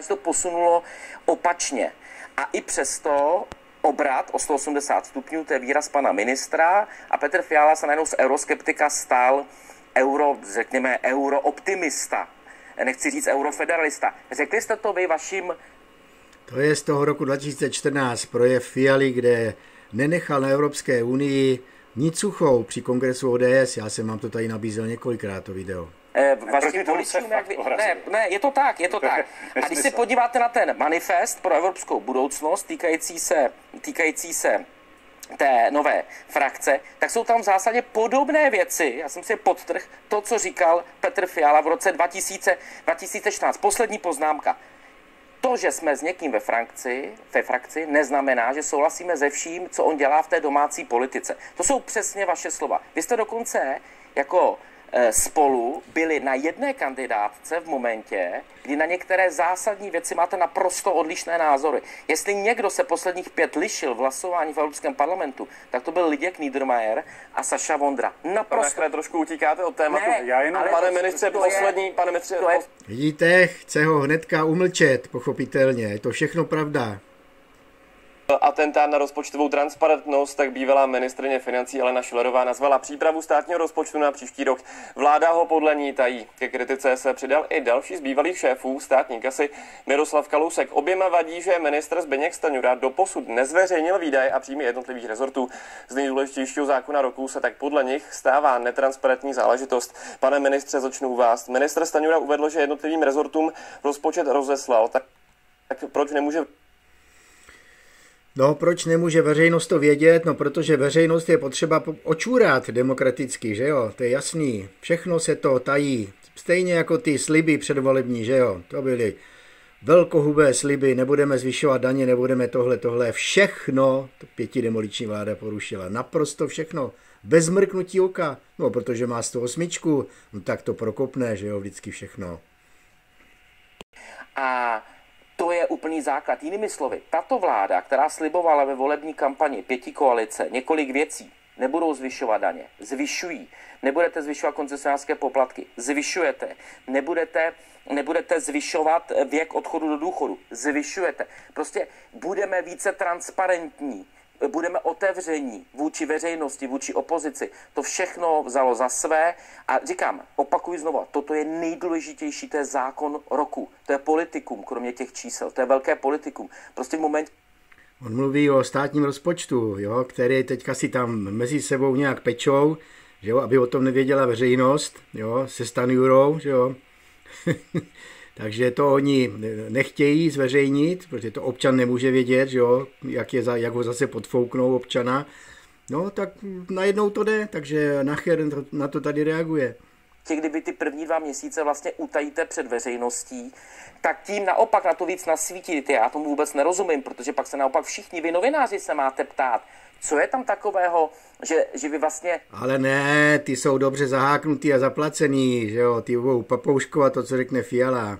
se to posunulo opačně. A i přesto obrat o 180 stupňů, to je výraz pana ministra a Petr Fiala se najednou z euroskeptika stal euro, řekněme, eurooptimista. Nechci říct eurofederalista. Řekli jste to vy vašim... To je z toho roku 2014 projev Fialy, kde nenechal na Evropské unii nic suchou při kongresu ODS. Já jsem vám to tady nabízel několikrát, to video. Eh, vašim voličům, jak vy... ne, ne, je to tak, je to tak. A když se podíváte na ten manifest pro evropskou budoucnost týkající se, týkající se té nové frakce, tak jsou tam v zásadě podobné věci. Já jsem si podtrh to, co říkal Petr Fiala v roce 2000, 2014. Poslední poznámka. To, že jsme s někým ve frakci, ve frakci, neznamená, že souhlasíme se vším, co on dělá v té domácí politice. To jsou přesně vaše slova. Vy jste dokonce jako spolu byli na jedné kandidátce v momentě, kdy na některé zásadní věci máte naprosto odlišné názory. Jestli někdo se posledních pět lišil v hlasování v Evropském parlamentu, tak to byl Liděk Niedermayer a Saša Vondra. Naprosto. Pane, trošku utíkáte od tématu. Ne, Já jenom, pane ministře, to poslední, je, pane ministře. Je... Vidíte, chce ho hnedka umlčet, pochopitelně. Je to všechno pravda atentát na rozpočtovou transparentnost, tak bývalá ministrině financí Alena Šilerová nazvala přípravu státního rozpočtu na příští rok. Vláda ho podle ní tají. Ke kritice se přidal i další z bývalých šéfů státní kasy Miroslav Kalousek. Oběma vadí, že ministr Zbeněk Staňura doposud nezveřejnil výdaje a příjmy jednotlivých rezortů. Z nejdůležitějšího zákona roku se tak podle nich stává netransparentní záležitost. Pane ministře, začnu u vás. Ministr Staňura uvedl, že jednotlivým rezortům rozpočet rozeslal. Tak, tak proč nemůže No, proč nemůže veřejnost to vědět? No, protože veřejnost je potřeba očůrat demokraticky, že jo? To je jasný. Všechno se to tají. Stejně jako ty sliby předvolební, že jo? To byly velkohubé sliby, nebudeme zvyšovat daně, nebudeme tohle, tohle. Všechno to pěti demoliční vláda porušila. Naprosto všechno. Bez mrknutí oka. No, protože má 108, no tak to prokopne, že jo, vždycky všechno. A je úplný základ. Jinými slovy, tato vláda, která slibovala ve volební kampani pěti koalice několik věcí, nebudou zvyšovat daně, zvyšují. Nebudete zvyšovat koncesionářské poplatky, zvyšujete. Nebudete, nebudete zvyšovat věk odchodu do důchodu, zvyšujete. Prostě budeme více transparentní budeme otevření vůči veřejnosti, vůči opozici. To všechno vzalo za své a říkám, opakuji znovu, toto je nejdůležitější, to je zákon roku, to je politikum, kromě těch čísel, to je velké politikum. Prostě v momentě, On mluví o státním rozpočtu, jo, který teďka si tam mezi sebou nějak pečou, že jo, aby o tom nevěděla veřejnost, jo, se Stanjurou, že jo. Takže to oni nechtějí zveřejnit, protože to občan nemůže vědět, že jo, jak, je jak ho zase podfouknou občana. No tak najednou to jde, takže Nacher na to tady reaguje. Kdyby ty první dva měsíce vlastně utajíte před veřejností, tak tím naopak na to víc nasvítíte. Já tomu vůbec nerozumím, protože pak se naopak všichni vy novináři se máte ptát, co je tam takového, že, že vy vlastně... Ale ne, ty jsou dobře zaháknutý a zaplacený, že jo, ty budou papouškovat to, co řekne Fiala.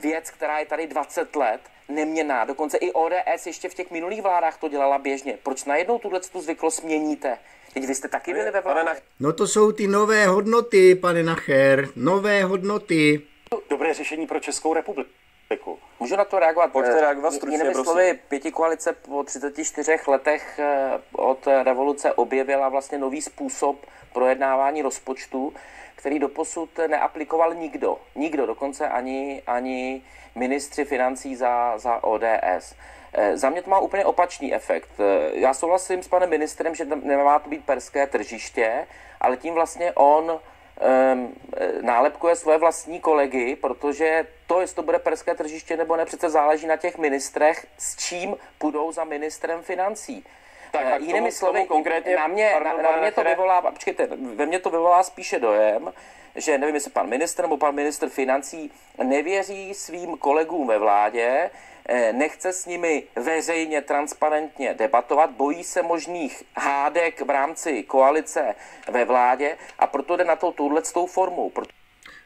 Věc, která je tady 20 let, neměná. Dokonce i ODS ještě v těch minulých vládách to dělala běžně. Proč najednou tuhle tu zvyklost měníte? Teď vy jste taky byli ve vládě. No to jsou ty nové hodnoty, pane Nacher. Nové hodnoty. Dobré řešení pro Českou republiku republiku. Můžu na to reagovat? Pojďte reagovat stručně, Jinými slovy, pěti koalice po 34 letech eh, od revoluce objevila vlastně nový způsob projednávání rozpočtu, který doposud neaplikoval nikdo. Nikdo, dokonce ani, ani ministři financí za, za ODS. Eh, za mě to má úplně opačný efekt. Eh, já souhlasím s panem ministrem, že nemá to být perské tržiště, ale tím vlastně on um, nálepkuje své vlastní kolegy, protože to, jestli to bude perské tržiště nebo ne, přece záleží na těch ministrech, s čím půjdou za ministrem financí. Tak, tak Jinými tomu, slovy, tomu konkrétně, na mě, pardon, na, na mě to vyvolá, počkejte, ve mně to vyvolá spíše dojem, že nevím, jestli pan minister nebo pan minister financí nevěří svým kolegům ve vládě, Eh, nechce s nimi veřejně, transparentně debatovat, bojí se možných hádek v rámci koalice ve vládě a proto jde na to touhletou formou.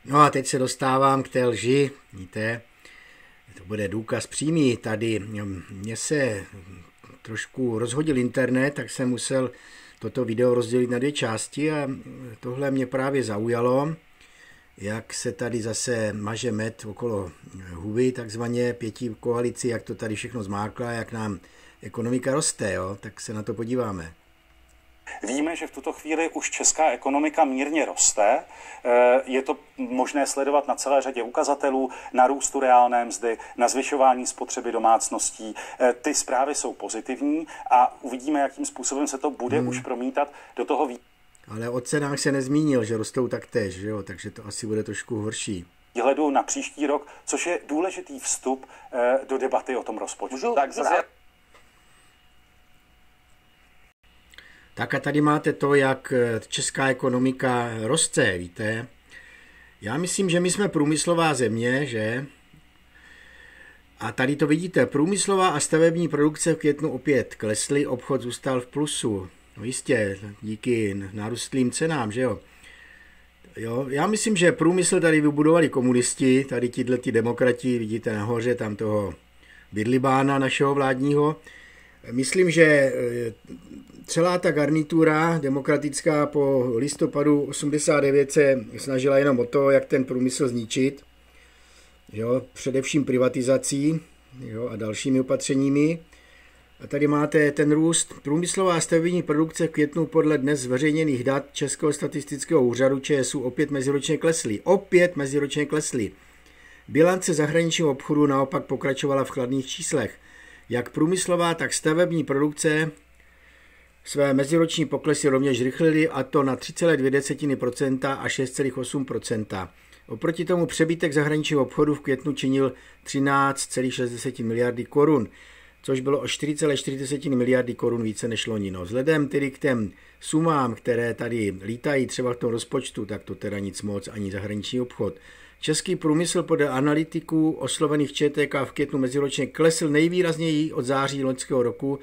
No a teď se dostávám k té lži, víte, to bude důkaz přímý. Tady mě se trošku rozhodil internet, tak jsem musel toto video rozdělit na dvě části a tohle mě právě zaujalo. jak se tady zase maže med okolo huby, takzvaně pětí koalici, jak to tady všechno zmákla, jak nám ekonomika roste, jo? tak se na to podíváme. Víme, že v tuto chvíli už česká ekonomika mírně roste. Eh, je to možné sledovat na celé řadě ukazatelů, na růstu reálné mzdy, na zvyšování spotřeby domácností. Eh, ty zprávy jsou pozitivní a uvidíme, jakým způsobem se to bude hmm. už promítat do toho výsledku. Ale o cenách se nezmínil, že rostou taktéž, že jo? takže to asi bude trošku horší výhledu na příští rok, což je důležitý vstup eh, do debaty o tom rozpočtu. Tak zase... Tak a tady máte to, jak eh, česká ekonomika roste, víte. Já myslím, že my jsme průmyslová země, že? A tady to vidíte, průmyslová a stavební produkce v květnu opět klesly, obchod zůstal v plusu. No jistě, díky nárůstlým cenám, že jo. Jo, já myslím, že průmysl tady vybudovali komunisti, tady tihle ti demokrati, vidíte nahoře tam toho bydlibána našeho vládního. Myslím, že eh, celá ta garnitura demokratická po listopadu 89 se snažila jenom o to, jak ten průmysl zničit, jo, především privatizací jo, a dalšími opatřeními. A tady máte ten růst. Průmyslová stavební produkce v květnu podle dnes zveřejněných dat Českého statistického úřadu ČSU opět meziročně klesly. Opět meziročně klesly. Bilance zahraničního obchodu naopak pokračovala v chladných číslech. Jak průmyslová, tak stavební produkce své meziroční poklesy rovněž rychlily a to na 3,2% a 6,8%. Oproti tomu přebytek zahraničního obchodu v květnu činil 13,6 miliardy korun což bylo o 4,4 miliardy korun více než loni. No, vzhledem tedy k těm sumám, které tady lítají třeba v tom rozpočtu, tak to teda nic moc, ani zahraniční obchod. Český průmysl podle analytiků oslovených ČTK v květnu meziročně klesl nejvýrazněji od září loňského roku.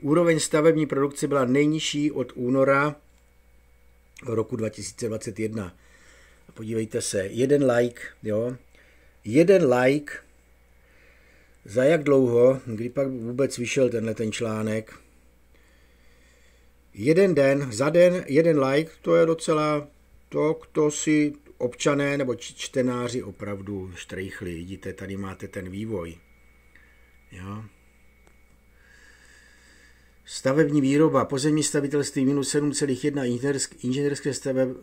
Úroveň stavební produkce byla nejnižší od února roku 2021. Podívejte se, jeden like, jo, jeden like za jak dlouho, kdy pak vůbec vyšel tenhle ten článek? Jeden den, za den, jeden like, to je docela to, kdo si občané nebo čtenáři opravdu štrejchli. Vidíte, tady máte ten vývoj. Jo. Stavební výroba, pozemní stavitelství minus 7,1, inženýrské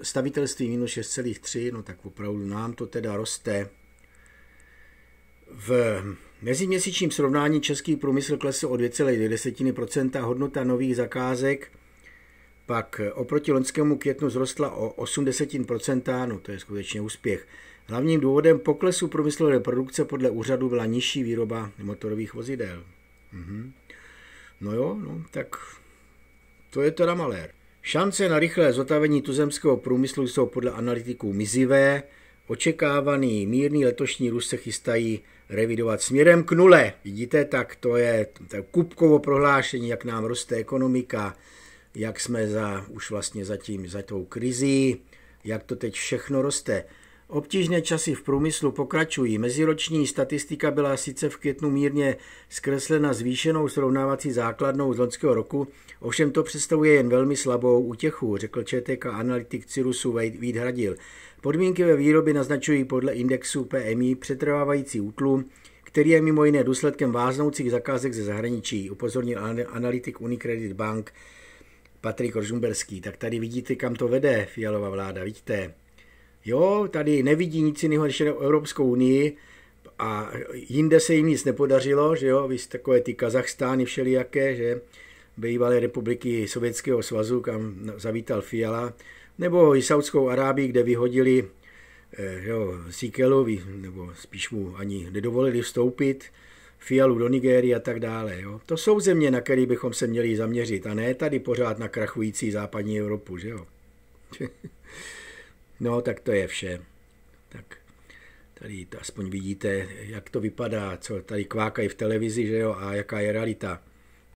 stavitelství minus 6,3, no tak opravdu nám to teda roste. V meziměsíčním srovnání český průmysl klesl o 2,2%, hodnota nových zakázek pak oproti loňskému květnu zrostla o 80%, no to je skutečně úspěch. Hlavním důvodem poklesu průmyslové produkce podle úřadu byla nižší výroba motorových vozidel. Mhm. No jo, no tak to je teda malér. Šance na rychlé zotavení tuzemského průmyslu jsou podle analytiků mizivé, Očekávaný mírný letošní růst se chystají revidovat směrem k nule. Vidíte, tak to je tak kupkovo prohlášení, jak nám roste ekonomika, jak jsme za, už vlastně zatím za tou krizí, jak to teď všechno roste. Obtížné časy v průmyslu pokračují. Meziroční statistika byla sice v květnu mírně zkreslena zvýšenou srovnávací základnou z loňského roku, ovšem to představuje jen velmi slabou útěchu, řekl ČTK analytik Cirusu Vít Hradil. Podmínky ve výrobě naznačují podle indexu PMI přetrvávající útlum, který je mimo jiné důsledkem váznoucích zakázek ze zahraničí, upozornil analytik Unicredit Bank Patrik Rožumberský. Tak tady vidíte, kam to vede Fialová vláda, vidíte. Jo, tady nevidí nic jiného než Evropskou unii a jinde se jim nic nepodařilo, že jo, víš, takové ty Kazachstány všelijaké, že bývalé republiky Sovětského svazu, kam zavítal Fiala, nebo i Saudskou Arábii, kde vyhodili eh, jo, Sikelu, nebo spíš mu ani nedovolili vstoupit, Fialu do Nigérie a tak dále. Jo. To jsou země, na které bychom se měli zaměřit, a ne tady pořád na krachující západní Evropu. Že jo. no, tak to je vše. Tak tady aspoň vidíte, jak to vypadá, co tady kvákají v televizi, že jo, a jaká je realita.